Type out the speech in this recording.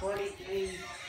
23